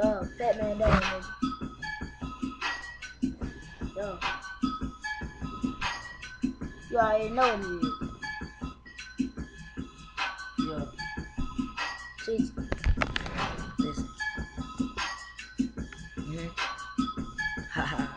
Uh, Fat Man Domo, nigga. Yo. You already know what it is. Yeah. See, Listen. Mhm. Haha.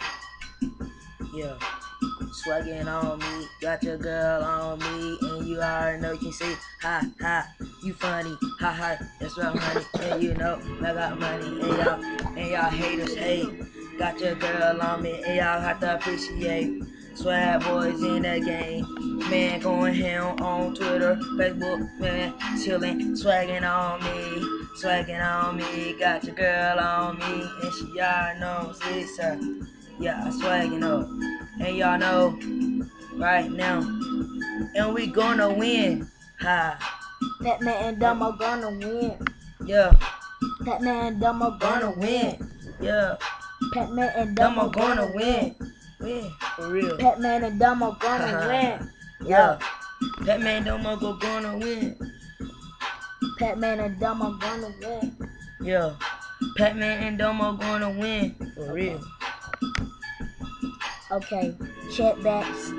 yeah. Swagging on me, got your girl on me, and you already know you can see, ha ha, you funny, ha ha, that's right, honey, and you know I got money, and y'all, and y'all haters hate, got your girl on me, and y'all have to appreciate. Swag boys in the game, man going ham on Twitter, Facebook, man chilling, swagging on me, swagging on me, got your girl on me, and she y'all knows it's her. Yeah, I swagging up, and y'all know right now, and we gonna win. Ha, Fat Man and Domo gonna win. yeah, Fat Man and Domo gonna win. Yeah, Fat Man and Domo Domo gonna win. Win for real. Fat Man and Domo gonna win. Yeah, that man don't know gonna win. Fat Man and Domo gonna win. Yeah, Pac-Man and Domo gonna win for real. Okay, check backs,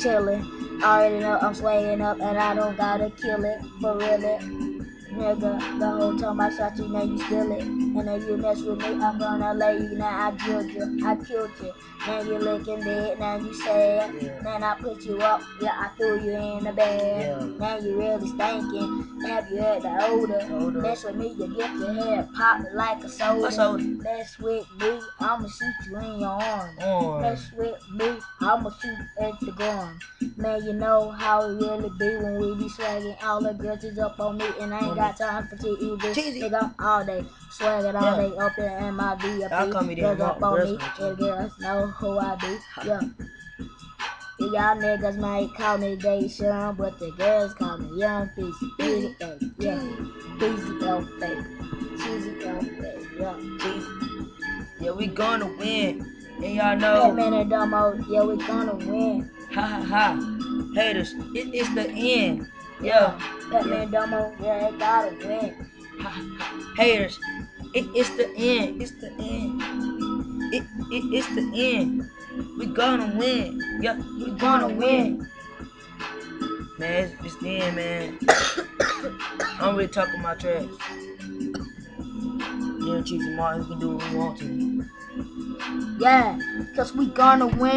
chillin'. Already know I'm swaying up and I don't gotta kill it, but really, nigga, the whole time I shot you, now you steal it. And if you mess with me, I'm gonna lay you. Now I killed you, I killed you. Now you looking dead, now you sad. Yeah. Then I put you up, yeah, I threw you in the bed. Yeah. Now you really stinking. Have you had the odor? Odor. Mess with me, you get your head popped like a soda. Mess with me, I'ma shoot you in your arm. Mess with me, I'ma shoot at the ground. Man, you know how it really be when we be swagging. All the girls is up on me, and I ain't got time for TV. Cheesy. Nigga, all day swagging all Yeah. day up in my VIP. Y'all call me the up on me, and girls know who I be. Yeah. Y'all niggas might call me Day but the girls call me Young Peasy. Peasy, baby, yeah. Peasy, L. Cheesy, L, yeah. Jeez. Yeah, we gonna win. And y'all know, Batman and Domo, yeah, we gonna win. ha ha ha. Haters, it, it's the end. Yeah. Batman Domo, yeah, it gotta win. Ha, ha. Haters, it, it's the end. It's the end. It, it, it's the end. We gonna win. Yeah, we gonna win. Man, it's, it's the end, man. I'm really talking my trash. Yeah, Cheesy Martin, we can do what we want to. Yeah, cause we gonna win.